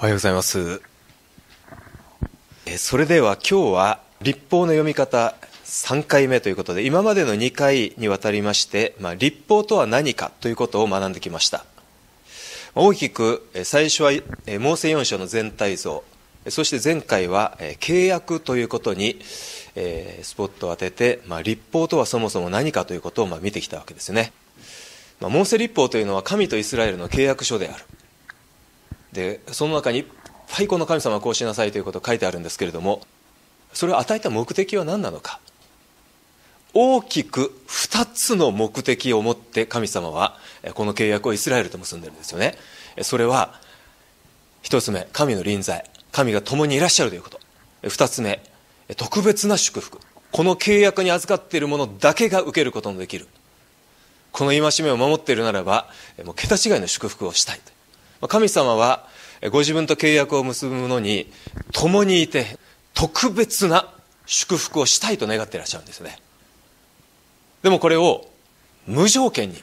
おはようございます。えそれでは今日は立法の読み方3回目ということで今までの2回にわたりまして、まあ、立法とは何かということを学んできました。大きく最初はモーセ4章の全体像そして前回は契約ということにスポットを当てて、まあ、立法とはそもそも何かということをま見てきたわけですね、まあ、モーセ立法というのは神とイスラエルの契約書である。でその中にいっぱいこの神様はこうしなさいということが書いてあるんですけれどもそれを与えた目的は何なのか。大きく2つの目的を持って神様はこの契約をイスラエルと結んでるんですよね。それは1つ目神の臨在。神が共にいらっしゃるということ。2つ目特別な祝福。この契約に預かっている者だけが受けることのできる。この戒めを守っているならばもう桁違いの祝福をしたい。と神様はご自分と契約を結ぶ者に共にいて特別な祝福をしたいと願っていらっしゃるんですね。でもこれを無条件に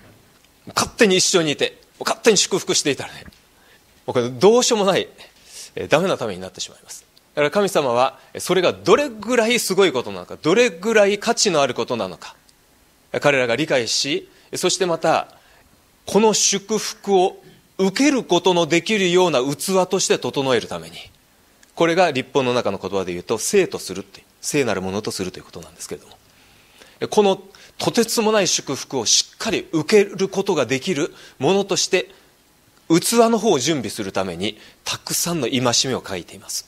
勝手に一緒にいて勝手に祝福していたらねこれどうしようもないダメなためになってしまいます。だから神様はそれがどれぐらいすごいことなのかどれぐらい価値のあることなのか彼らが理解しそしてまたこの祝福を受けることのできるような器として整えるためにこれが立法の中の言葉で言うと聖とするって聖なるものとするということなんですけれども。このとてつもない祝福をしっかり受けることができるものとして器の方を準備するためにたくさんの戒めを書いています。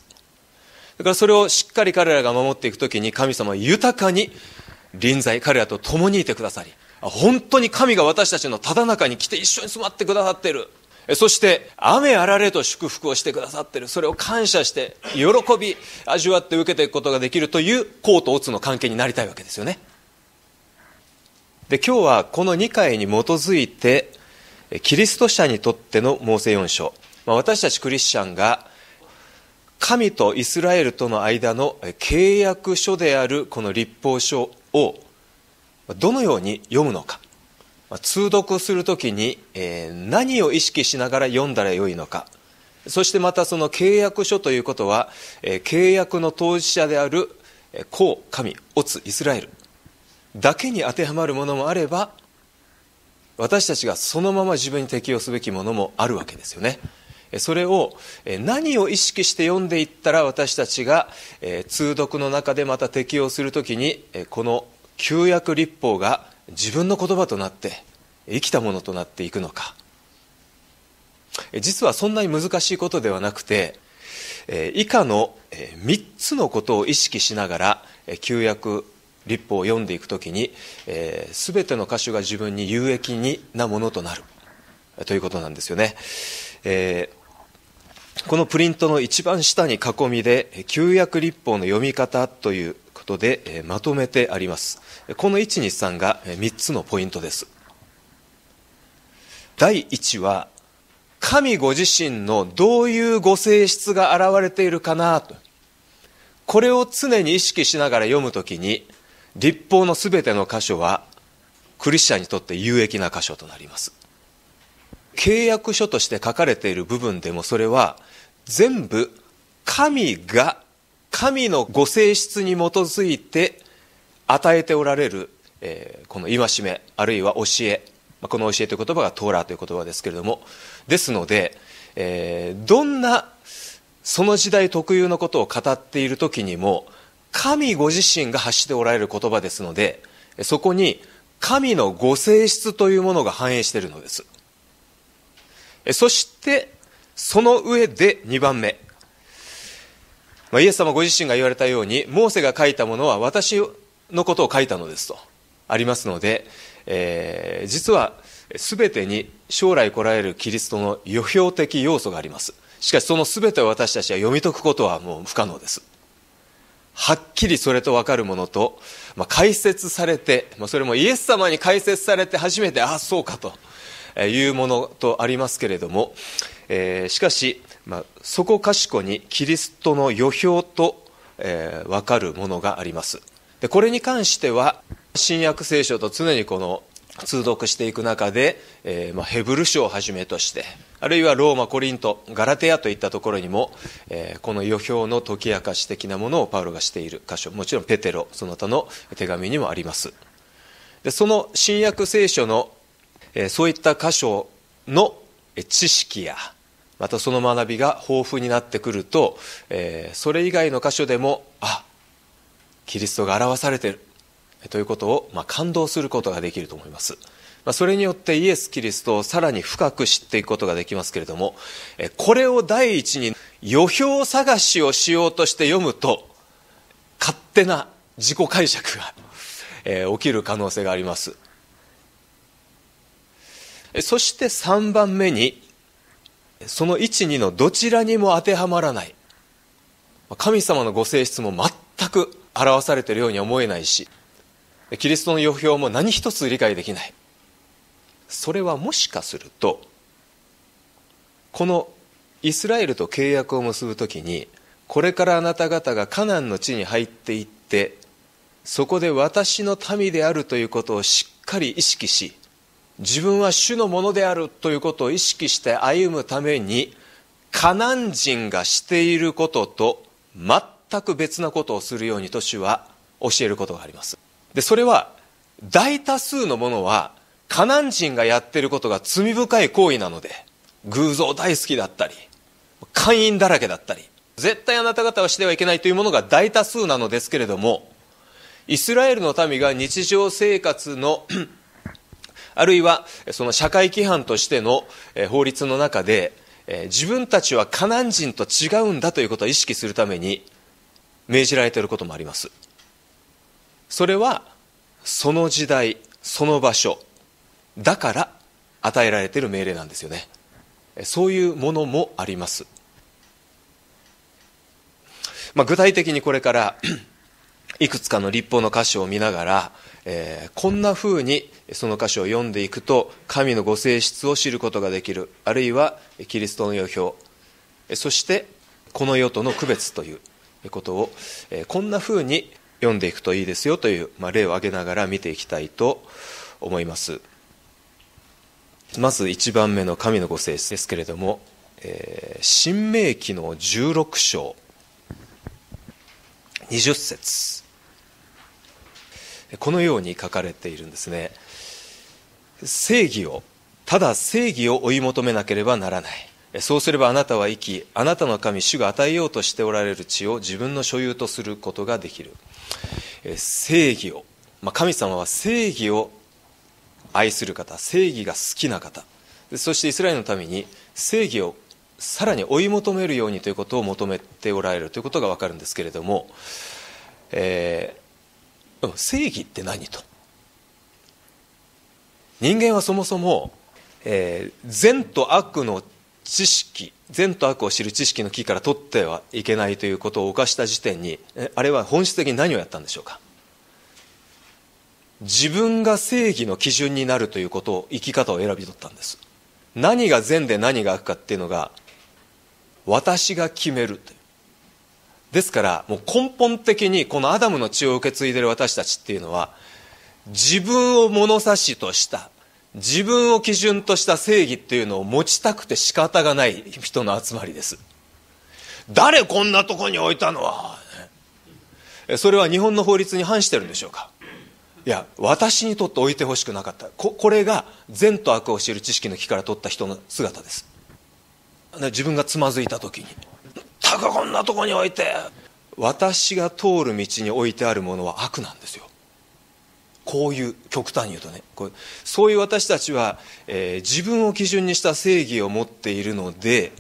だからそれをしっかり彼らが守っていく時に神様は豊かに臨在彼らと共にいてくださり本当に神が私たちのただ中に来て一緒に住まってくださっている。そして雨あられと祝福をしてくださっている。それを感謝して喜び味わって受けていくことができるという甲と乙の関係になりたいわけですよね。で今日はこの2回に基づいてキリスト者にとってのモーセ4章、まあ、私たちクリスチャンが神とイスラエルとの間の契約書であるこの立法書をどのように読むのか。通読するときに、えー、何を意識しながら読んだらよいのか。そしてまたその契約書ということは、えー、契約の当事者である公神オツイスラエルだけに当てはまるものもあれば私たちがそのまま自分に適用すべきものもあるわけですよね。それを何を意識して読んでいったら私たちが通読の中でまた適用するときにこの旧約立法が自分の言葉となって生きたものとなっていくのか。実はそんなに難しいことではなくて以下の3つのことを意識しながら旧約立法を読んでいくときに全ての箇所が自分に有益になものとなる。ということなんですよね、このプリントの一番下に囲みで旧約立法の読み方ということでまとめてあります。この123が3つのポイントです。第1は神ご自身のどういうご性質が現れているかなと。これを常に意識しながら読むときに立法のすべての箇所はクリスチャンにとって有益な箇所となります。契約書として書かれている部分でもそれは全部神が神のご性質に基づいて与えておられる、えー、この戒めあるいは教えこの教えという言葉がトーラーという言葉ですけれどもですので、えー、どんなその時代特有のことを語っている時にも神ご自身が発しておられる言葉ですのでそこに神のご性質というものが反映しているのです。そしてその上で2番目。イエス様ご自身が言われたようにモーセが書いたものは私のことを書いたのですとありますので、えー、実は全てに将来来られるキリストの予表的要素があります。しかしその全てを私たちは読み解くことはもう不可能です。はっきりそれと分かるものと、まあ、解説されて、まあ、それもイエス様に解説されて初めてああそうかというものとありますけれども、えー、しかし、まあ、そこかしこにキリストの予表と、えー、分かるものがあります。でこれに関しては新約聖書と常にこの通読していく中で、えーまあ、ヘブル書をはじめとしてあるいはローマコリントガラテアといったところにも、えー、この予表の解き明かし的なものをパウロがしている箇所。もちろんペテロその他の手紙にもあります。でその新約聖書の、えー、そういった箇所の知識やまたその学びが豊富になってくると、えー、それ以外の箇所でもあキリストが表されてるということを、まあ、感動することができると思います、まあ、それによってイエス・キリストをさらに深く知っていくことができますけれどもこれを第一に予表探しをしようとして読むと勝手な自己解釈が、えー、起きる可能性があります。そして3番目にその12のどちらにも当てはまらない。神様のご性質も全く表されているように思えないしキリストの予表も何一つ理解できない。それはもしかするとこのイスラエルと契約を結ぶ時にこれからあなた方がカナンの地に入っていってそこで私の民であるということをしっかり意識し自分は主のものであるということを意識して歩むためにカナン人がしていることと全く別なことをするようにと主は教えることがあります。でそれは大多数のものはカナン人がやってることが罪深い行為なので偶像大好きだったり会員だらけだったり絶対あなた方はしてはいけないというものが大多数なのですけれどもイスラエルの民が日常生活のあるいはその社会規範としての法律の中で自分たちはカナン人と違うんだということを意識するために命じられていることもあります。それはその時代その場所だから与えられている命令なんですよね。そういうものもあります、まあ、具体的にこれからいくつかの立法の箇所を見ながら、えー、こんなふうにその箇所を読んでいくと神のご性質を知ることができる。あるいはキリストの予表そしてこの世との区別ということを、えー、こんなふうに読んでいくといいですよという、まあ、例を挙げながら見ていきたいと思います。まず1番目の神のご性質ですけれども、えー、新明記の16章20節。このように書かれているんですね。正義をただ正義を追い求めなければならない。そうすればあなたは生きあなたの神主が与えようとしておられる地を自分の所有とすることができる。正義を、まあ、神様は正義を愛する方正義が好きな方。そしてイスラエルのために正義をさらに追い求めるようにということを求めておられるということが分かるんですけれども、え、正義って何と？人間はそもそも、えー、善と悪の知識善と悪を知る知識の木から取ってはいけないということを犯した時点にあれは本質的に何をやったんでしょうか？自分が正義の基準になるということを生き方を選び取ったんです。何が善で何が悪かっていうのが私が決めるという。ですからもう根本的にこのアダムの血を受け継いでる私たちっていうのは自分を物差しとした自分を基準とした正義っていうのを持ちたくて仕方がない人の集まりです。誰こんなとこに置いたの？はそれは日本の法律に反してるんでしょうか？いや私にとって置いてほしくなかった。ここれが善と悪を知る知識の木から取った人の姿です。自分がつまずいた時に。たかこんなとこに置いて。私が通る道に置いてあるものは悪なんですよ。こういう極端に言うとね。こうそういう私たちは、えー、自分を基準にした正義を持っているので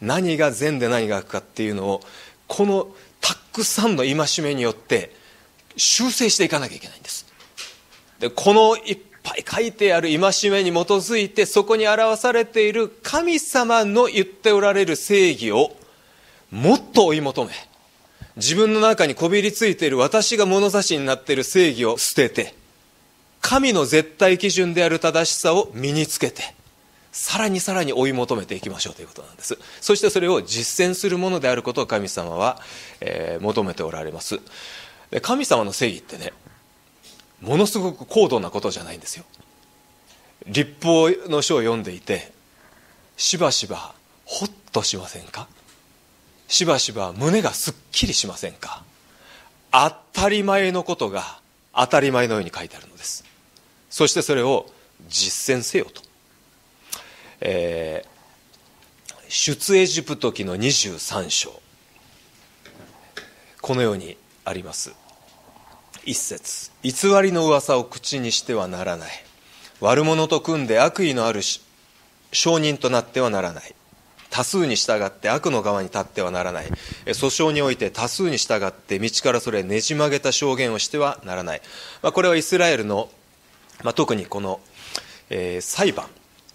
何が善で何が悪かっていうのをこのたくさんの戒めによって修正していかなきゃいけないんです。でこのいっぱい書いてある戒めに基づいてそこに表されている神様の言っておられる正義をもっと追い求め自分の中にこびりついている私が物差しになっている正義を捨てて神の絶対基準である正しさを身につけてさらにさらに追い求めていきましょうということなんです。そしてそれを実践するものであることを神様は、えー、求めておられます。神様の正義ってねものすごく高度なことじゃないんですよ。立法の書を読んでいてしばしばほっとしませんか？しばしば胸がすっきりしませんか？当たり前のことが当たり前のように書いてあるのです。そしてそれを実践せよと、えー、出エジプト記の23章。このようにあります。一節。偽りの噂を口にしてはならない。悪者と組んで悪意のある証人となってはならない。多数に従って悪の側に立ってはならない。訴訟において多数に従って道からそれねじ曲げた証言をしてはならない、まあ、これはイスラエルの、まあ、特にこの、えー、裁判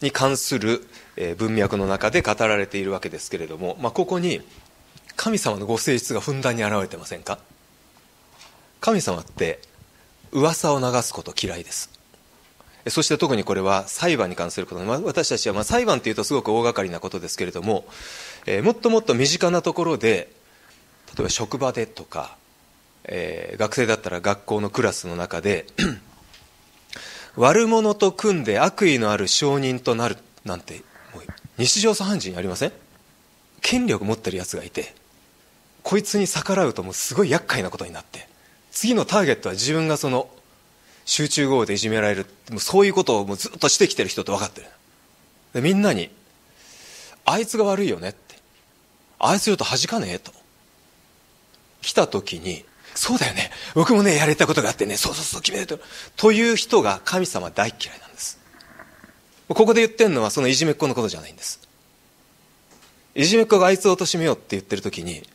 に関する、え、文脈の中で語られているわけですけれども、まあ、ここに神様のご性質がふんだんに現れてませんか？神様って噂を流すこと嫌いです。そして特にこれは裁判に関すること。まあ、私たちはまあ裁判というとすごく大掛かりなことですけれども、えー、もっともっと身近なところで例えば職場でとか、えー、学生だったら学校のクラスの中で 悪者と組んで悪意のある証人となるなんてもう日常茶飯事にありません？権力持ってるやつがいてこいつに逆らうともうすごい厄介なことになって次のターゲットは自分がその集中豪雨でいじめられる。もうそういうことをもうずっとしてきてる人って分かってる。でみんなに「あいつが悪いよね」って「あいつ言うと恥かねえ」と。来た時に「そうだよね。僕もねやれたことがあってね。そうそうそう決めると」という人が神様大嫌いなんです。ここで言ってるのはそのいじめっ子のことじゃないんです。いじめっ子があいつを貶めようって言ってる時に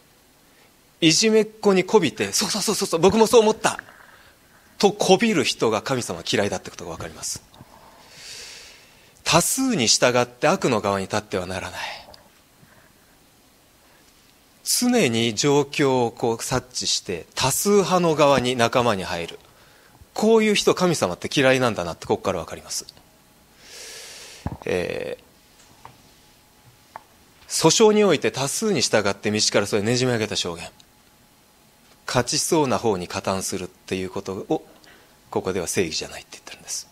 いじめっ子にこびて「そうそうそうそう僕もそう思った」とこびる人が神様嫌いだってことが分かります。多数に従って悪の側に立ってはならない。常に状況をこう察知して多数派の側に仲間に入る。こういう人神様って嫌いなんだなってここから分かります、えー、訴訟において多数に従って道からそれねじ曲げた証言。勝ちそうな方に加担するっていうことをここでは正義じゃないって言ってるんです。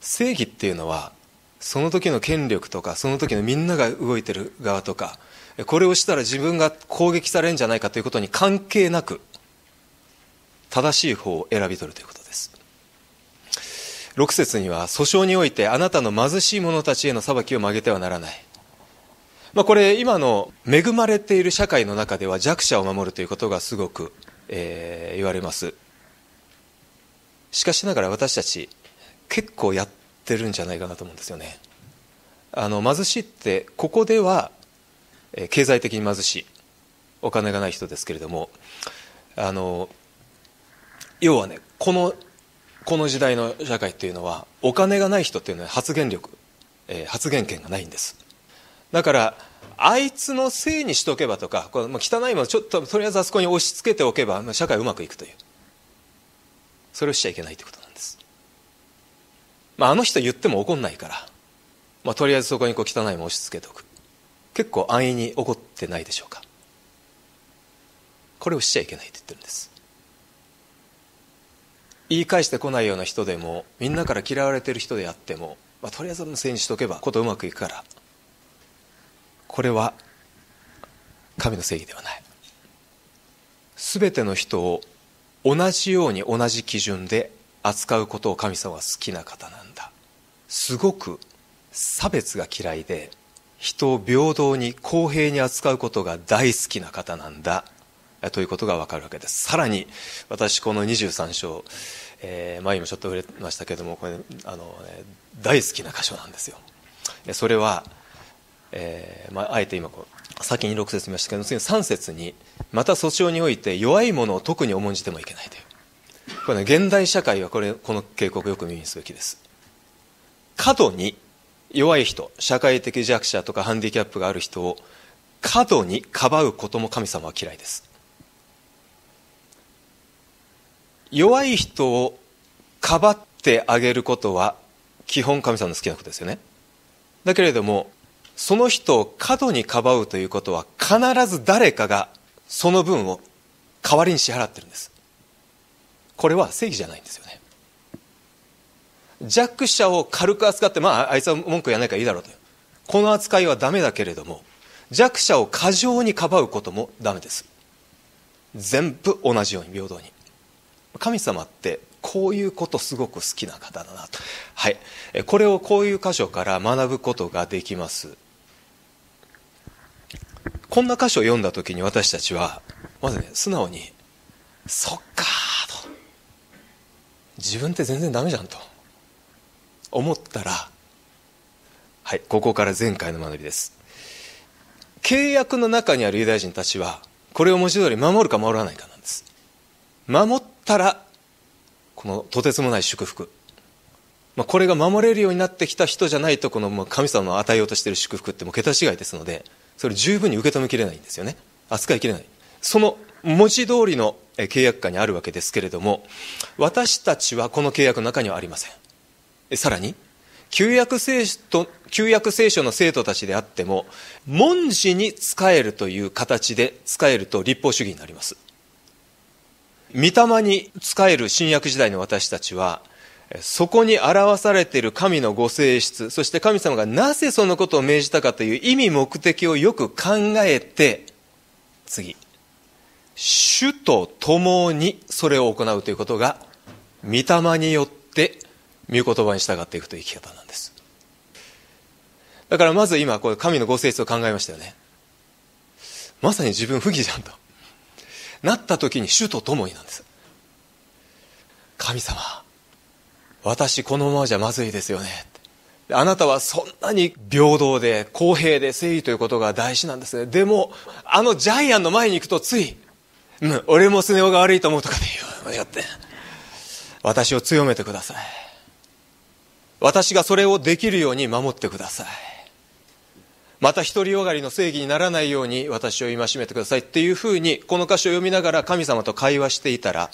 正義っていうのはその時の権力とかその時のみんなが動いてる側とかこれをしたら自分が攻撃されるんじゃないかということに関係なく正しい方を選び取るということです。6節には訴訟においてあなたの貧しい者たちへの裁きを曲げてはならない。まあ、これ今の恵まれている社会の中では弱者を守るということがすごく、えー、言われます。しかしながら私たち結構やってるんじゃないかなと思うんですよね。あの貧しいってここでは、経済的に貧しいお金がない人ですけれどもあの要はねこのこの時代の社会っていうのはお金がない人っていうのは発言力、え、発言権がないんです。だからあいつのせいにしとけばとかこの汚いものちょっととりあえずあそこに押し付けておけば社会うまくいくという。それをしちゃいけないということなんです、まあ、あの人言っても怒んないから、まあ、とりあえずそこにこう汚いもの押し付けておく。結構安易に怒ってないでしょうか。これをしちゃいけないと言ってるんです。言い返してこないような人でもみんなから嫌われてる人であっても、まあ、とりあえずのせいにしとけばことうまくいくから。これは神の正義ではない。全ての人を同じように同じ基準で扱うことを神様は好きな方なんだ。すごく差別が嫌いで人を平等に公平に扱うことが大好きな方なんだ。ということがわかるわけです。さらに私この23章、えー、前にもちょっと触れましたけどもこれあの、ね、大好きな箇所なんですよ。それは、えーまあ、えて今こう先に6節見ましたけど次の3節にまた訴訟において弱い者を特に重んじてもいけないという。これ、ね、現代社会はこれこの警告をよく耳にすべきです。過度に弱い人社会的弱者とかハンディキャップがある人を過度にかばうことも神様は嫌いです。弱い人をかばってあげることは基本神様の好きなことですよね。だけれどもその人を過度にかばうということは必ず誰かがその分を代わりに支払ってるんですこれは正義じゃないんですよね弱者を軽く扱って、まあ、あいつは文句言わないからいいだろうと。この扱いはダメだけれども、弱者を過剰にかばうこともダメです。全部同じように平等に。神様ってこういうことすごく好きな方だなと。はい。これをこういう箇所から学ぶことができます。こんな箇所を読んだ時に私たちは、まずね、素直に、そっかーと。自分って全然ダメじゃんと。思ったら、はい、ここから前回の学びです。契約の中にあるユダヤ人たちは、これを文字通り守るか守らないかなんです。守ったらこのとてつもない祝福、まあ、これが守れるようになってきた人じゃないとこの神様の与えようとしている祝福ってもう桁違いですのでそれ十分に受け止めきれないんですよね。扱いきれない。その文字通りの契約下にあるわけですけれども私たちはこの契約の中にはありません。さらに旧約聖書と旧約聖書の生徒たちであっても文字に使えるという形で使えると立法主義になります。御霊に仕える新約時代の私たちは、そこに表されている神のご性質、そして神様がなぜそのことを命じたかという意味目的をよく考えて、次、主と共にそれを行うということが、御霊によって御言葉に従っていくという生き方なんです。だからまず今、これ神のご性質を考えましたよね。まさに自分不義じゃんと。なった時に主と共になんです神様私このままじゃまずいですよね。あなたはそんなに平等で公平で誠意ということが大事なんですね。でもあのジャイアンの前に行くとつい、うん、俺もスネ夫が悪いと思うとかで言うやって。私を強めてください。私がそれをできるように守ってください。また独りよがりの正義にならないように私を戒めてくださいっていうふうにこの箇所を読みながら神様と会話していたら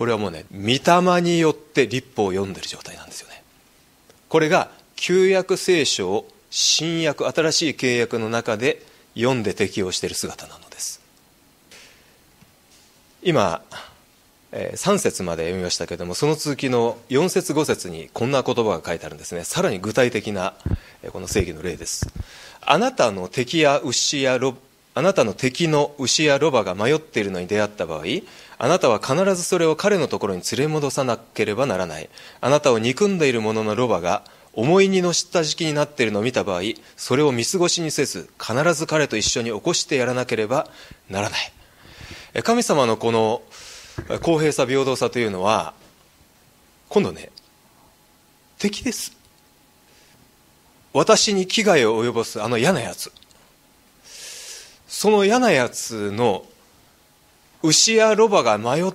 これはもうね御霊によって立法を読んでる状態なんですよね。これが旧約聖書を新約新しい契約の中で読んで適用している姿なのです。今え3節まで読みましたけれどもその続きの4節5節にこんな言葉が書いてあるんですね。さらに具体的なえこの正義の例です。あなたの敵や牛やロあなたの敵の牛やロバが迷っているのに出会った場合あなたは必ずそれを彼のところに連れ戻さなければならない。あなたを憎んでいる者のロバが重い荷の下敷きになっているのを見た場合それを見過ごしにせず必ず彼と一緒に起こしてやらなければならない。神様のこの公平さ平等さというのは今度ね敵です。私に危害を及ぼすあの嫌なやつその嫌なやつの牛やロバが迷っ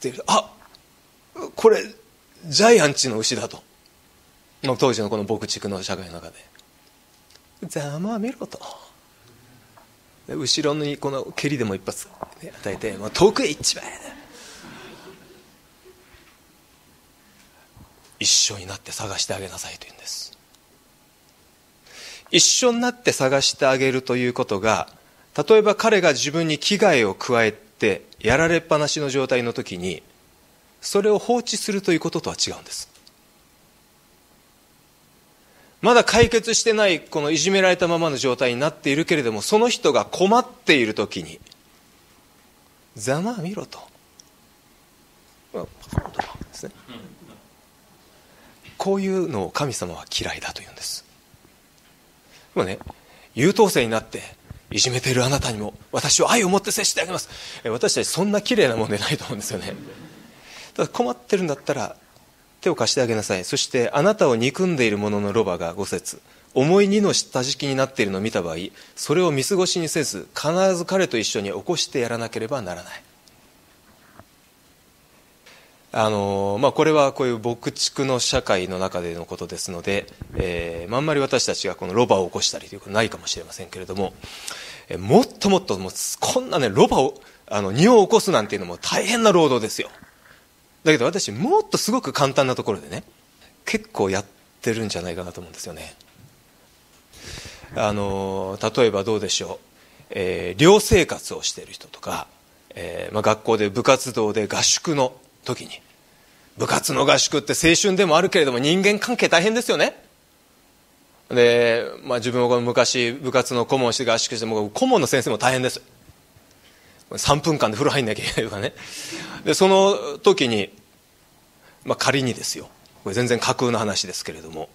てる。あこれジャイアンチの牛だと。当時のこの牧畜の社会の中で。ざまあ見ろと。後ろにこの蹴りでも一発与えて、まあ、遠くへ行っちまえ一緒になって探してあげなさいと言うんです。一緒になって探してあげるということが例えば彼が自分に危害を加えてやられっぱなしの状態の時にそれを放置するということとは違うんです。まだ解決してないこのいじめられたままの状態になっているけれどもその人が困っている時にざまあ見ろと。ですね。こういうのを神様は嫌いだというんです。もね優等生になっていじめているあなたにも私を愛を持って接してあげます。私たちそんな綺麗なもんでないと思うんですよね。ただ困ってるんだったら手を貸してあげなさい。そしてあなたを憎んでいる者のロバが5節。重い荷の下敷きになっているのを見た場合それを見過ごしにせず必ず彼と一緒に起こしてやらなければならない。あのまあ、これはこういう牧畜の社会の中でのことですので、えーあ、んまり私たちがこのロバを起こしたりということはないかもしれませんけれども、えー、もっともっともうこんなねロバをあの荷を起こすなんていうのも大変な労働ですよ。だけど私もっとすごく簡単なところでね結構やってるんじゃないかなと思うんですよね。あの例えばどうでしょう、えー、寮生活をしている人とか、えーまあ、学校で部活動で合宿の時に。部活の合宿って青春でもあるけれども人間関係大変ですよね。で、まあ、自分は昔部活の顧問して合宿しても顧問の先生も大変です。3分間で風呂入んなきゃいけないとかね。でその時に、まあ、仮にですよ。これ全然架空の話ですけれども、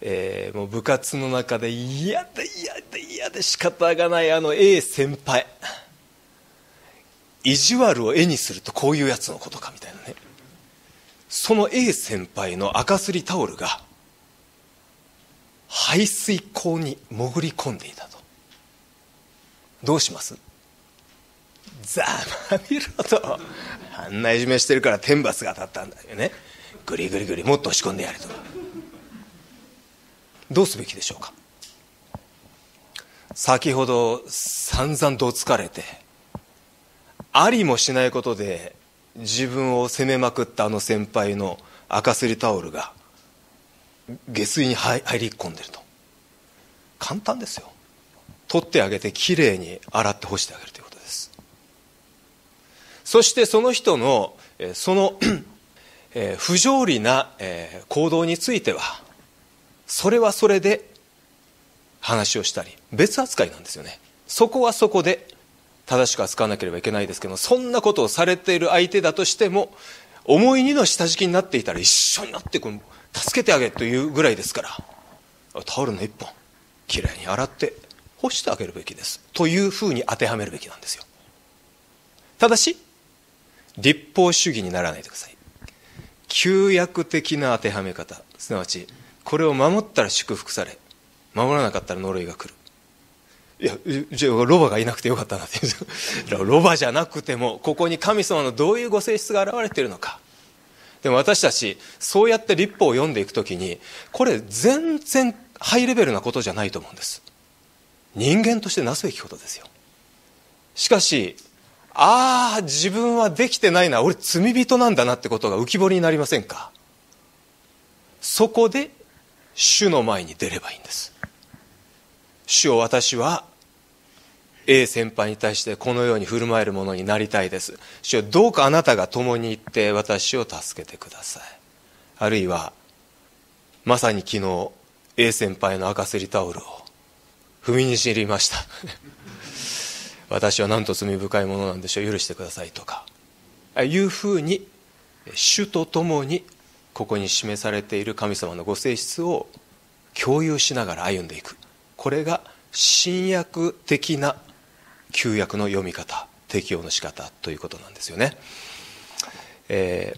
えー、もう部活の中で嫌で嫌で嫌で仕方がないあの A 先輩。意地悪を絵にするとこういうやつのことかみたいなね。その A 先輩の赤すりタオルが排水溝に潜り込んでいたと。どうします？ざまみろと。あんないじめしてるから天罰が当たったんだよね。グリグリグリもっと押し込んでやれと。どうすべきでしょうか？先ほど散々どつかれてありもしないことで自分を責めまくったあの先輩の赤すりタオルが下水に入り込んでると。簡単ですよ。取ってあげてきれいに洗って干してあげるということです。そしてその人のその不条理な行動についてはそれはそれで話をしたり別扱いなんですよね。そこはそこで正しく扱わなければいけないですけどそんなことをされている相手だとしても思いにの下敷きになっていたら一緒になってこの助けてあげというぐらいですからタオルの一本きれいに洗って干してあげるべきです。というふうに当てはめるべきなんですよ。ただし立法主義にならないでください。旧約的な当てはめ方すなわちこれを守ったら祝福され守らなかったら呪いが来る。いやじゃあロバがいなくてよかったなって ロバじゃなくてもここに神様のどういうご性質が現れているのか。でも私たちそうやって立法を読んでいくときにこれ全然ハイレベルなことじゃないと思うんです。人間としてなすべきことですよ。しかしああ自分はできてないな俺罪人なんだなってことが浮き彫りになりませんか。そこで主の前に出ればいいんです。主を私は A 先輩に対してこのように振る舞えるものになりたいです。主よどうかあなたが共に行って私を助けてください。あるいはまさに昨日 A 先輩の赤すりタオルを踏みにじりました。私は何と罪深いものなんでしょう。許してくださいとか。いうふうに主と共にここに示されている神様のご性質を共有しながら歩んでいく。これが新約的な旧約の読み方適用の仕方ということなんですよね、え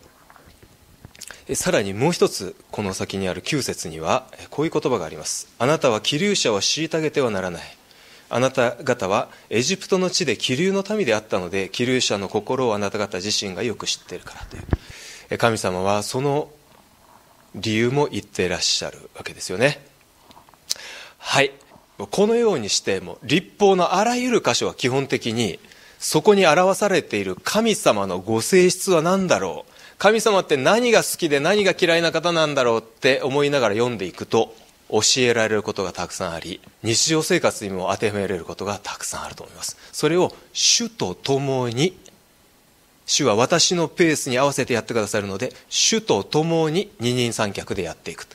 ー、さらにもう一つこの先にある9節にはこういう言葉があります。あなたは気流者を虐げてはならない。あなた方はエジプトの地で気流の民であったので気流者の心をあなた方自身がよく知っているからという。神様はその理由も言ってらっしゃるわけですよね。はい。このようにしても立法のあらゆる箇所は基本的にそこに表されている神様のご性質は何だろう。神様って何が好きで何が嫌いな方なんだろうって思いながら読んでいくと教えられることがたくさんあり日常生活にも当てはめられることがたくさんあると思います。それを主と共に主は私のペースに合わせてやってくださるので主と共に二人三脚でやっていく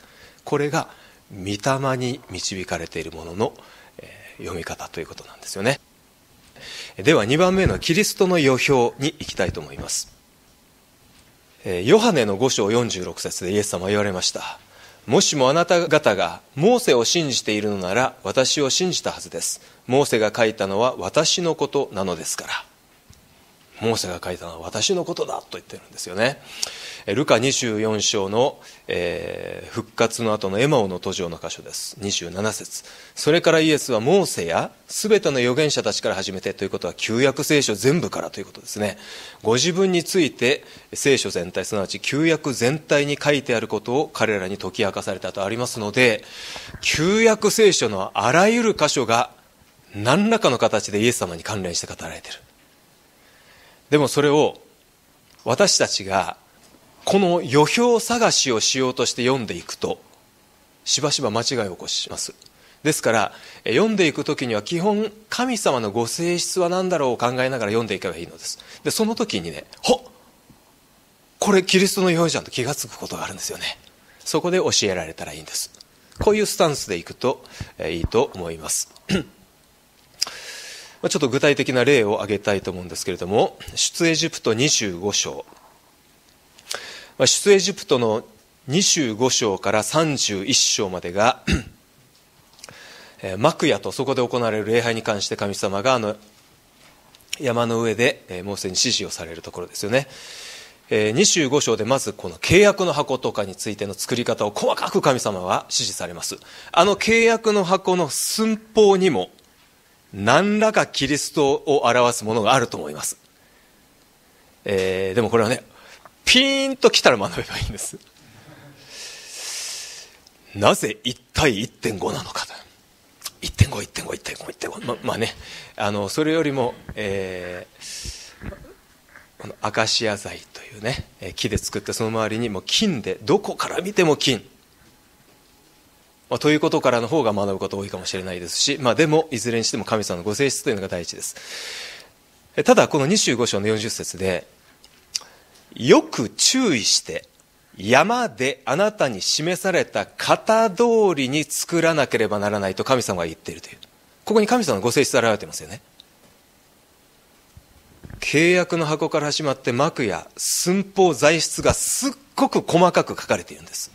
これが御霊に導かれているものの、え、読み方ということなんですよね。では2番目のキリストの予表に行きたいと思います、ヨハネの5章46節でイエス様は言われました。もしもあなた方がモーセを信じているのなら私を信じたはずです。モーセが書いたのは私のことなのですから。モーセが書いたのは私のことだと言ってるんですよね。ルカ24章の、えー、復活の後のエマオの途上の箇所です。27節。それからイエスはモーセや全ての預言者たちから始めてということは旧約聖書全部からということですね。ご自分について聖書全体すなわち旧約全体に書いてあることを彼らに解き明かされたとありますので旧約聖書のあらゆる箇所が何らかの形でイエス様に関連して語られている。でもそれを私たちがこの予表探しをしようとして読んでいくとしばしば間違いを起こします。ですから読んでいく時には基本神様のご性質は何だろうを考えながら読んでいけばいいのです。でその時にねほこれキリストのようじゃんと気が付くことがあるんですよね。そこで教えられたらいいんです。こういうスタンスでいくといいと思います。まちょっと具体的な例を挙げたいと思うんですけれども出エジプト25章。ま出エジプトの25章から31章までが幕屋とそこで行われる礼拝に関して神様があの山の上でモーセに指示をされるところですよね。25章でまずこの契約の箱とかについての作り方を細かく神様は指示されます。あの契約の箱の寸法にも何らかキリストを表すものがあると思います、えー、でもこれはねピーンと来たら学べばいいんです。なぜ1対1.5なのかと。1.5.1.5.5.5ままあねあのそれよりも、えー、このアカシア材というね木で作ってその周りにも金でどこから見ても金、まあ、ということからの方が学ぶこと多いかもしれないですし、まあ、でもいずれにしても神様のご性質というのが第一です。ただこの25章の40節でよく注意して山であなたに示された型通りに作らなければならないと神様が言っているという。ここに神様のご性質が現れてますよね。契約の箱から始まって幕や寸法材質がすっごく細かく書かれているんです。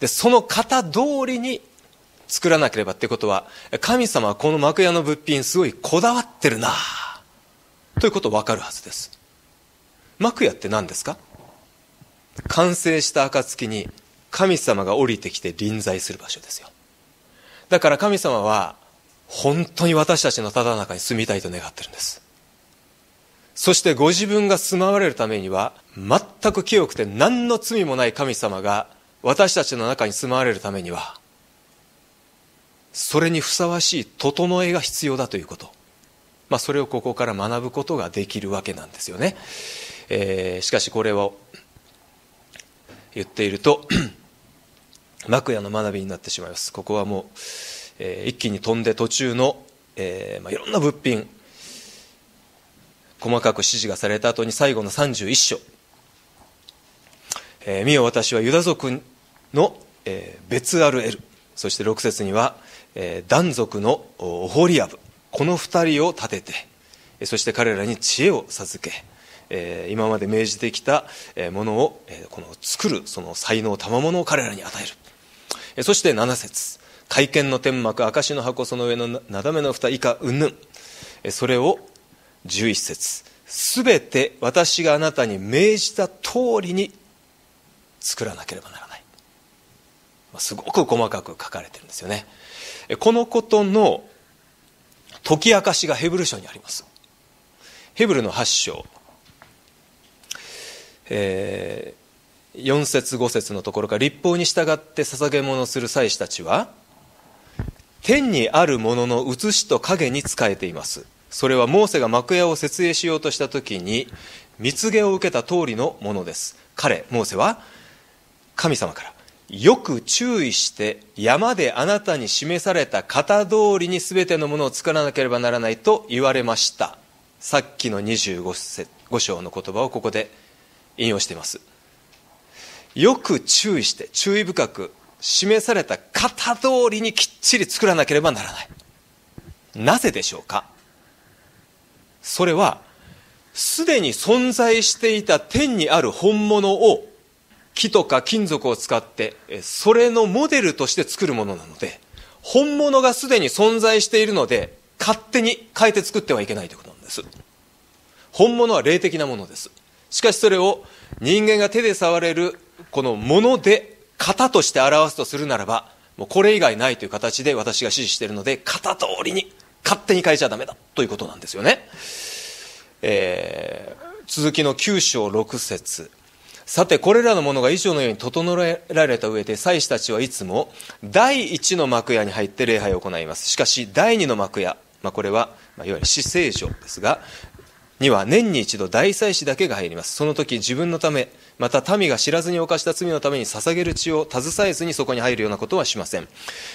でその型通りに作らなければってことは神様はこの幕屋の物品すごいこだわってるなということ分かるはずです。幕屋って何ですか？完成した暁に神様が降りてきて臨在する場所ですよ。だから神様は本当に私たちのただ中に住みたいと願ってるんです。そしてご自分が住まわれるためには全く清くて何の罪もない神様が私たちの中に住まわれるためにはそれにふさわしい整えが必要だということ、まあ、それをここから学ぶことができるわけなんですよね、えー、しかしこれを言っていると 幕屋の学びになってしまいます。ここはもう、えー、一気に飛んで途中の、えーまあ、いろんな物品細かく指示がされた後に最後の31章「えー、見よ私はユダ族の、えー、ベツアルエル」そして6節には、えー、ダン族のオホリアブ。この2人を立ててそして彼らに知恵を授けえー、今まで命じてきたものを、えー、この作るその才能賜物を彼らに与える、そして7節。会見の天幕証の箱その上のなだめの蓋以下うんぬん。それを11節。すべて私があなたに命じた通りに作らなければならない、すごく細かく書かれてるんですよね。このことの解き明かしがヘブル書にあります。ヘブルの8章。えー、4節5節のところから立法に従って捧げ物をする祭司たちは天にあるものの写しと影に仕えています。それはモーセが幕屋を設営しようとした時に蜜毛を受けた通りのものです。彼モーセは神様から。よく注意して山であなたに示された型通りに全てのものを作らなければならないと言われました。さっきの25章の言葉をここで引用しています。よく注意して注意深く示された型通りにきっちり作らなければならない。なぜでしょうか？それはすでに存在していた天にある本物を木とか金属を使ってそれのモデルとして作るものなので本物がすでに存在しているので勝手に変えて作ってはいけないということなんです。本物は霊的なものです。しかしそれを人間が手で触れるこのもので型として表すとするならばもうこれ以外ないという形で私が指示しているので型通りに勝手に変えちゃダメだということなんですよね、えー、続きの9章6節。さてこれらのものが以上のように整えられた上で祭司たちはいつも第一の幕屋に入って礼拝を行います。しかし第二の幕屋、まあ、これは、まあ、いわゆる死聖所ですがには年に一度大祭司だけが入ります。その時自分のためまた民が知らずに犯した罪のために捧げる血を携えずにそこに入るようなことはしません。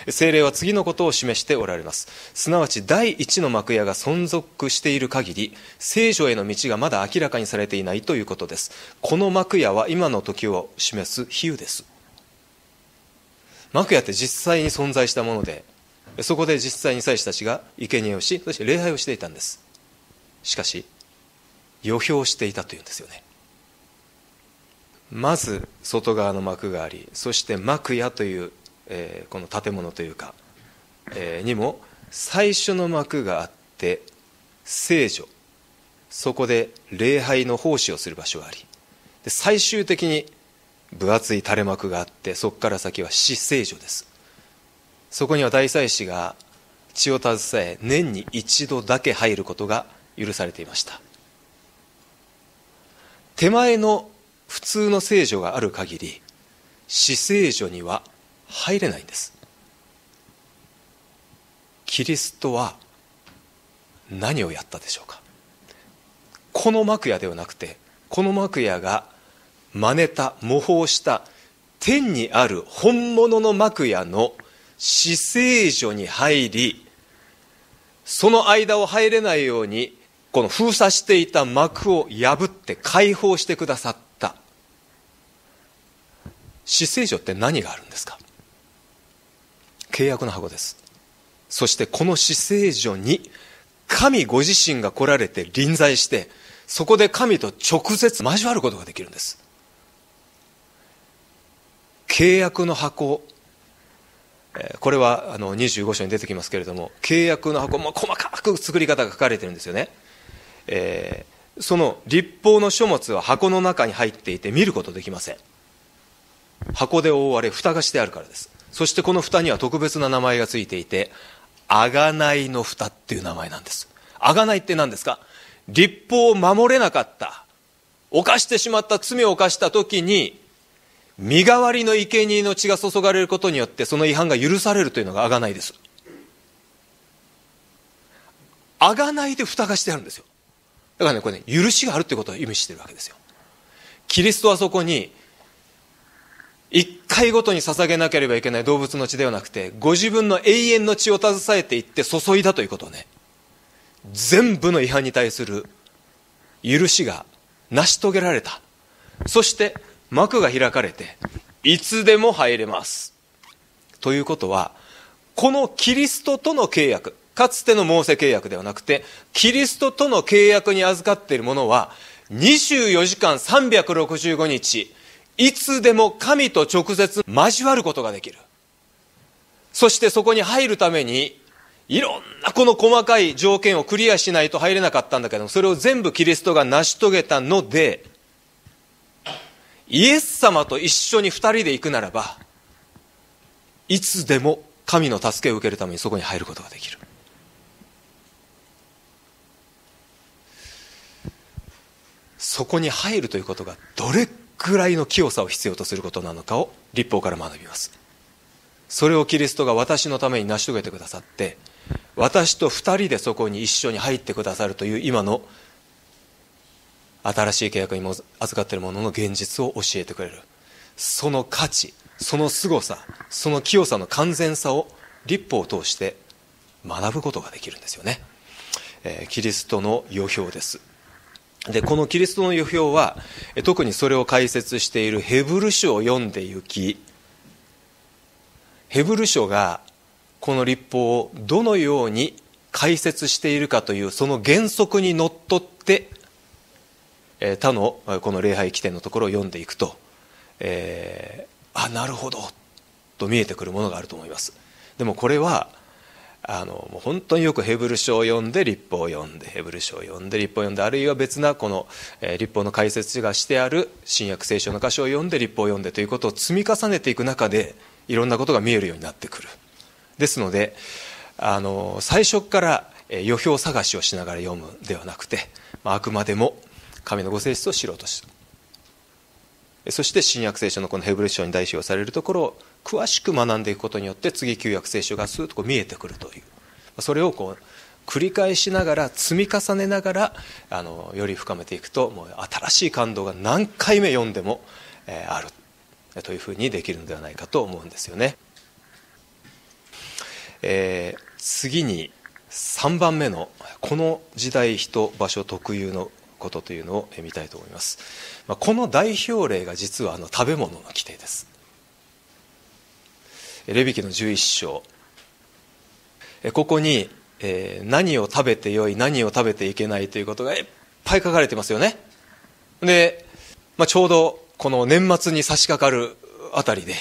精霊は次のことを示しておられます。すなわち第一の幕屋が存続している限り聖女への道がまだ明らかにされていないということです。この幕屋は今の時を示す比喩です。幕屋って実際に存在したものでそこで実際に祭司たちが生贄をしそして礼拝をしていたんです。しかし予表していたというんですよね。まず外側の幕がありそして幕屋という、えー、この建物というか、えー、にも最初の幕があって聖女。そこで礼拝の奉仕をする場所がありで最終的に分厚い垂れ幕があってそこから先は死聖女です。そこには大祭司が血を携え年に一度だけ入ることが許されていました。手前の普通の聖女がある限り死聖女には入れないんです。キリストは何をやったでしょうか。この幕屋ではなくてこの幕屋が真似た模倣した天にある本物の幕屋の死聖女に入りその間を入れないようにこの封鎖していた幕を破って解放してくださった。死聖女って何があるんですか？契約の箱です。そしてこの死聖女に神ご自身が来られて臨在してそこで神と直接交わることができるんです。契約の箱これはあの25章に出てきますけれども契約の箱も細かく作り方が書かれてるんですよね。えー、その立法の書物は箱の中に入っていて見ることできません。箱で覆われ蓋がしてあるからです。そしてこの蓋には特別な名前がついていて贖いの蓋っていう名前なんです。贖いって何ですか？立法を守れなかった。犯してしまった罪を犯した時に身代わりの生贄の血が注がれることによってその違反が許されるというのが贖いです。贖いで蓋がしてあるんですよ。だからね、これね、許しがあるってことを意味してるわけですよ。キリストはそこに、一回ごとに捧げなければいけない動物の血ではなくて、ご自分の永遠の血を携えていって注いだということをね、全部の違反に対する許しが成し遂げられた。そして幕が開かれて、いつでも入れます。ということは、このキリストとの契約、かつてのモーセ契約ではなくて、キリストとの契約に預かっているものは、24時間365日、いつでも神と直接交わることができる。そしてそこに入るために、いろんなこの細かい条件をクリアしないと入れなかったんだけどそれを全部キリストが成し遂げたので、イエス様と一緒に二人で行くならば、いつでも神の助けを受けるためにそこに入ることができる。そこに入るということがどれくらいの清さを必要とすることなのかを立法から学びます。それをキリストが私のために成し遂げてくださって私と二人でそこに一緒に入ってくださるという今の新しい契約にも預かっているものの現実を教えてくれる。その価値その凄さその清さの完全さを立法を通して学ぶことができるんですよね、えー、キリストの予表です。で、このキリストの予表は、特にそれを解説しているヘブル書を読んで行き、ヘブル書がこの立法をどのように解説しているかというその原則にのっとって、他のこの礼拝規定のところを読んでいくと、えー、あなるほどと見えてくるものがあると思います。でもこれはあのもう本当によくヘブル書を読んで立法を読んでヘブル書を読んで立法を読んであるいは別なこの、えー、立法の解説がしてある新約聖書の箇所を読んで立法を読んでということを積み重ねていく中でいろんなことが見えるようになってくる。ですのであの最初から予表探しをしながら読むではなくて、まあ、あくまでも神のご性質を知ろうとするそして新約聖書のこのヘブル書に代表されるところを詳しく学んでいくことによって次旧約聖書がスーッとこう見えてくるという。それをこう繰り返しながら積み重ねながらあのより深めていくともう新しい感動が何回目読んでも、えー、ある。というふうにできるのではないかと思うんですよね、えー、次に3番目のこの時代人場所特有のことというのを見たいと思います、まあ、この代表例が実はあの食べ物の規定です。レビキの11章。ここに、え、何を食べてよい何を食べていけないということがいっぱい書かれてますよね。で、まあ、ちょうどこの年末に差し掛かるあたりで、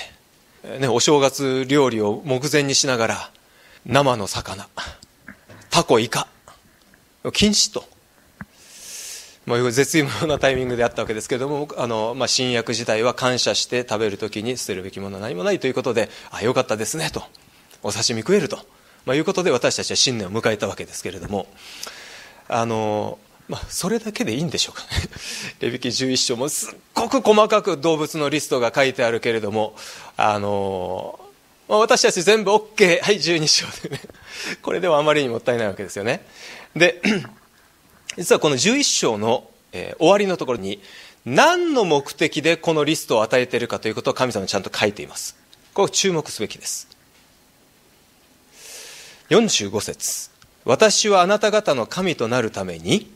ね、お正月料理を目前にしながら生の魚タコイカ禁止とまあ、絶妙なタイミングであったわけですけれどもあの、まあ、新薬自体は感謝して食べるときに捨てるべきものは何もないということであよかったですねと。お刺身食えると、まあ、いうことで私たちは新年を迎えたわけですけれども。あの、まあ、それだけでいいんでしょうかね。レビキ11章もすっごく細かく動物のリストが書いてあるけれどもあの、まあ、私たち全部 OK はい12章でね。これではあまりにもったいないわけですよね。で実はこの11章の、えー、終わりのところに何の目的でこのリストを与えているかということを神様にちゃんと書いています。これ注目すべきです。45節。私はあなた方の神となるために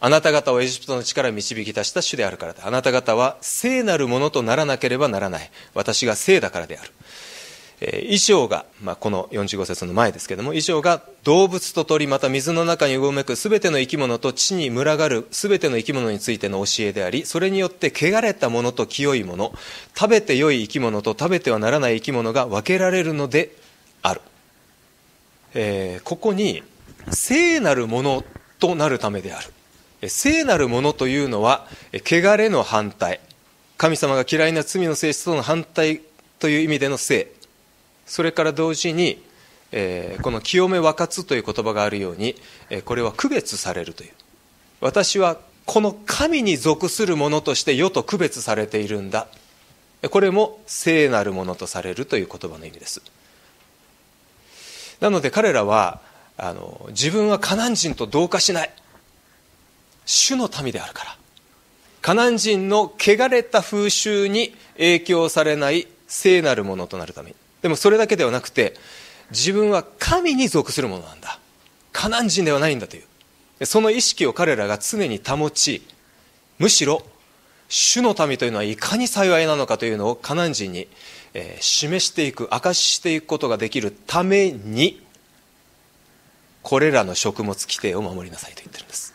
あなた方をエジプトの力導き出した主であるからだ。あなた方は聖なるものとならなければならない。私が聖だからである。衣装が、まあ、この45節の前ですけども衣装が動物と鳥また水の中にうごめくすべての生き物と地に群がるすべての生き物についての教えでありそれによって汚れたものと清いもの食べて良い生き物と食べてはならない生き物が分けられるのである、えー、ここに聖なるものとなるためである。聖なるものというのは汚れの反対。神様が嫌いな罪の性質との反対という意味での聖それから同時に、えー、この清め分かつという言葉があるように、えー、これは区別されるという。私はこの神に属するものとして世と区別されているんだ。これも聖なるものとされるという言葉の意味です。なので彼らはあの自分はカナン人と同化しない。主の民であるから。カナン人の汚れた風習に影響されない聖なるものとなるために。でもそれだけではなくて自分は神に属するものなんだ。カナン人ではないんだという。その意識を彼らが常に保ちむしろ主の民というのはいかに幸いなのかというのをカナン人に、えー、示していく証ししていくことができるためにこれらの食物規定を守りなさいと言ってるんです。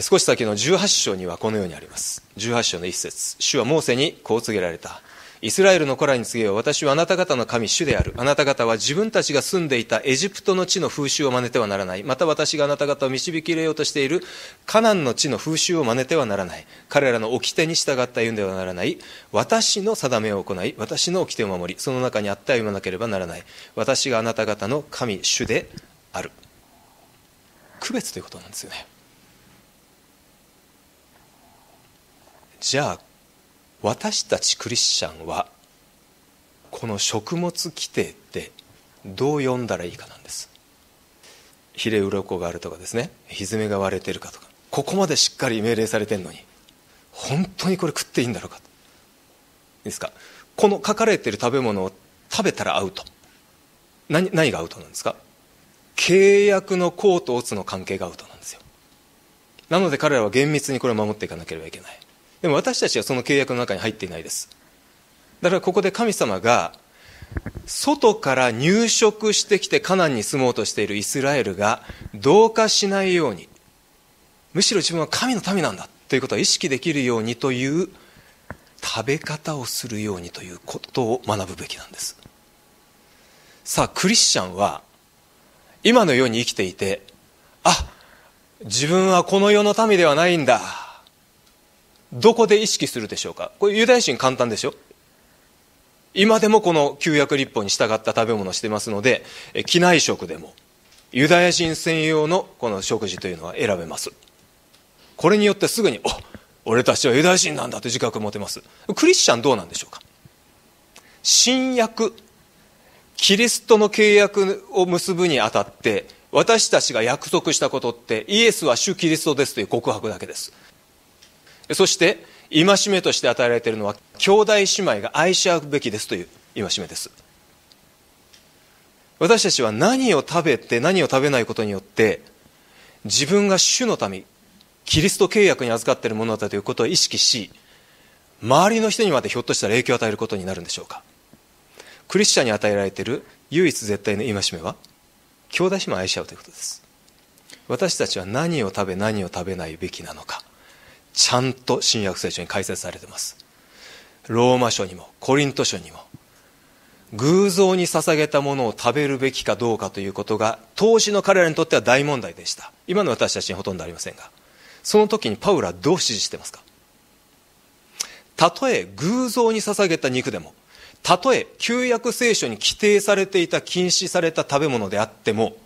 少し先の18章にはこのようにあります。18章の一節。主はモーセにこう告げられた。イスラエルの子らに告げよ私はあなた方の神主である。あなた方は自分たちが住んでいたエジプトの地の風習を真似てはならない。また私があなた方を導き入れようとしているカナンの地の風習を真似てはならない。彼らの掟に従って歩んではならない。私の定めを行い私の掟を守りその中にあって歩まなければならない。私があなた方の神主である。区別ということなんですよね。じゃあ私たちクリスチャンはこの食物規定ってどう読んだらいいかなんです。ヒレウロコがあるとかですね。蹄が割れてるかとか。ここまでしっかり命令されてるのに。本当にこれ食っていいんだろうか。いいですか。この書かれてる食べ物を食べたらアウト。何何がアウトなんですか。契約の公とオツの関係がアウトなんですよ。なので彼らは厳密にこれを守っていかなければいけない。でも私たちはその契約の中に入っていないです。だからここで神様が外から入植してきてカナンに住もうとしているイスラエルが同化しないようにむしろ自分は神の民なんだということを意識できるようにという食べ方をするようにということを学ぶべきなんです。さあクリスチャンは今のように生きていてあ自分はこの世の民ではないんだ。どこで意識するでしょうか？これユダヤ人簡単でしょ？今でもこの旧約立法に従った食べ物をしてますので機内食でもユダヤ人専用のこの食事というのは選べます。これによってすぐに「お俺たちはユダヤ人なんだ」と自覚を持てます。クリスチャンどうなんでしょうか？新約キリストの契約を結ぶにあたって私たちが約束したことってイエスは主キリストですという告白だけです。そして戒めとして与えられているのは兄弟姉妹が愛し合うべきですという戒めです。私たちは何を食べて何を食べないことによって自分が主の民キリスト契約に預かっているものだということを意識し周りの人にまでひょっとしたら影響を与えることになるんでしょうか。クリスチャンに与えられている唯一絶対の戒めは兄弟姉妹愛し合うということです。私たちは何を食べ何を食べないべきなのか。ちゃんと新約聖書に解説されてます。ローマ書にもコリント書にも偶像に捧げたものを食べるべきかどうかということが当時の彼らにとっては大問題でした。今の私たちにほとんどありませんがその時にパウロはどう指示してますか？たとえ偶像に捧げた肉でもたとえ旧約聖書に規定されていた禁止された食べ物であっても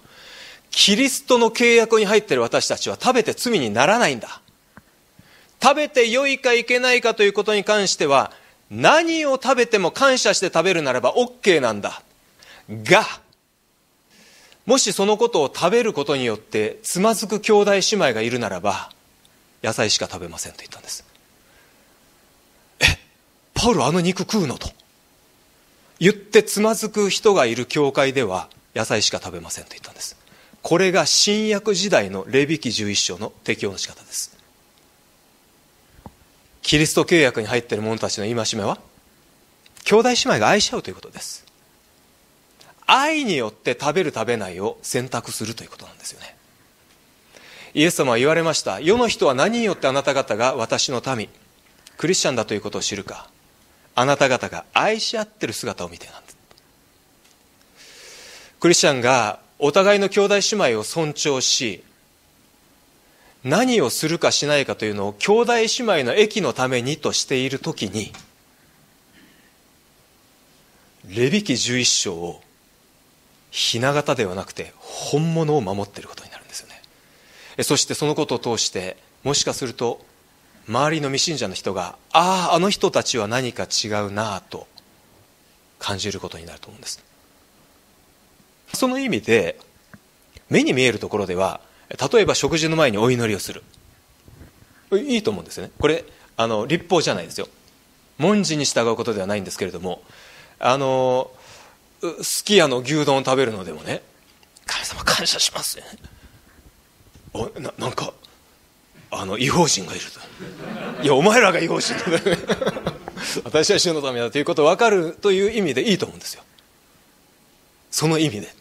キリストの契約に入っている私たちは食べて罪にならないんだ。食べて良いかいけないかということに関しては何を食べても感謝して食べるならば OK なんだ。がもしそのことを食べることによってつまずく兄弟姉妹がいるならば野菜しか食べませんと言ったんです。えパウロあの肉食うのと。言ってつまずく人がいる教会では野菜しか食べませんと言ったんです。これが新約時代のレビ記11章の適用の仕方です。キリスト契約に入っている者たちの戒めは兄弟姉妹が愛し合うということです。愛によって食べる食べないを選択するということなんですよね。イエス様は言われました。世の人は何によってあなた方が私の民クリスチャンだということを知るか。あなた方が愛し合ってる姿を見てなんですクリスチャンがお互いの兄弟姉妹を尊重し何をするかしないかというのを兄弟姉妹の益のためにとしている時にレビ記11章をひな形ではなくて本物を守っていることになるんですよね。そしてそのことを通してもしかすると周りの未信者の人があああの人たちは何か違うなあと感じることになると思うんです。その意味で目に見えるところでは例えば食事の前にお祈りをする。いいと思うんですよね。これあの立法じゃないですよ。文字に従うことではないんですけれどもあのすき家の牛丼を食べるのでもね神様感謝しますね。おななんかあの違法人がいると。いやお前らが違法人だね。私は主のためだということを分かるという意味でいいと思うんですよ。その意味で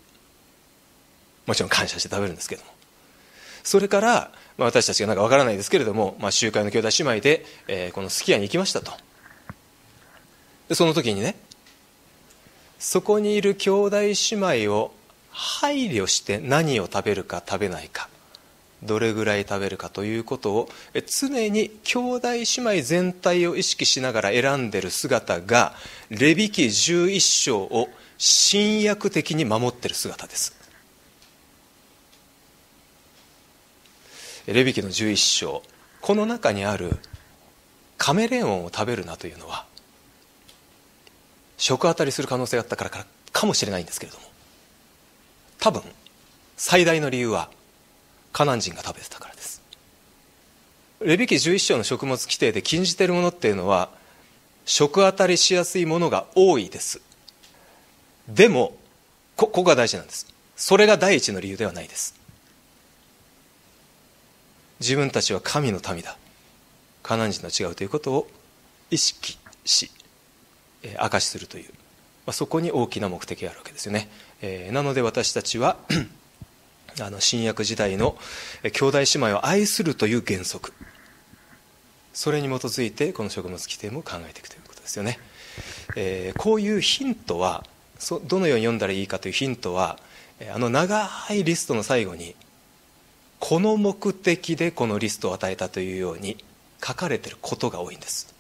もちろん感謝して食べるんですけども。それから、まあ、私たちがなんかわからないですけれども、まあ、集会の兄弟姉妹で、えー、このすき家に行きましたと。でその時にねそこにいる兄弟姉妹を配慮して何を食べるか食べないかどれぐらい食べるかということを常に兄弟姉妹全体を意識しながら選んでる姿がレビ記11章を新約的に守ってる姿です。レビキの11章。この中にあるカメレオンを食べるなというのは食当たりする可能性があったからかかもしれないんですけれども多分最大の理由はカナン人が食べてたからです。レビキ11章の食物規定で禁じているものっていうのは食当たりしやすいものが多いです。でもここが大事なんです。それが第一の理由ではないです。自分たちは神の民だ。カナン人とは違うということを意識し、えー、証しするという、まあ、そこに大きな目的があるわけですよね、えー、なので私たちは あの新約時代の兄弟姉妹を愛するという原則。それに基づいてこの食物規定も考えていくということですよね、えー、こういうヒントはどのように読んだらいいかというヒントはあの長いリストの最後にこの目的でこのリストを与えたというように書かれていることが多いんです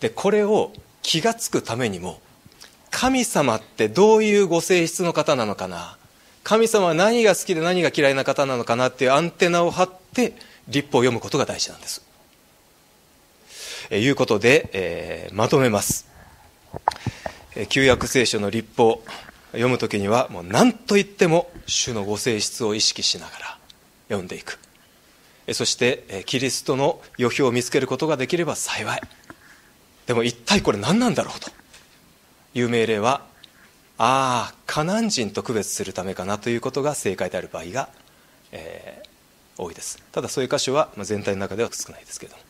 でこれを気が付くためにも神様ってどういうご性質の方なのかな？神様は何が好きで何が嫌いな方なのかなっていうアンテナを張って立法を読むことが大事なんです。えいうことで、えー、まとめます。旧約聖書の立法読む時にはもう何と言っても主のご性質を意識しながら読んでいく。そしてキリストの予表を見つけることができれば幸い。でも一体これ何なんだろうと。いう命令はああカナン人と区別するためかなということが正解である場合が、えー、多いです。ただそういう箇所はま全体の中では少ないですけども。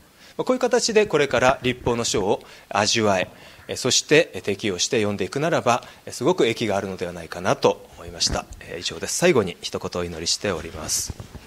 こういう形でこれから立法の書を味わえそして適用して読んでいくならばすごく益があるのではないかなと思いました。以上です。最後に一言お祈りしております。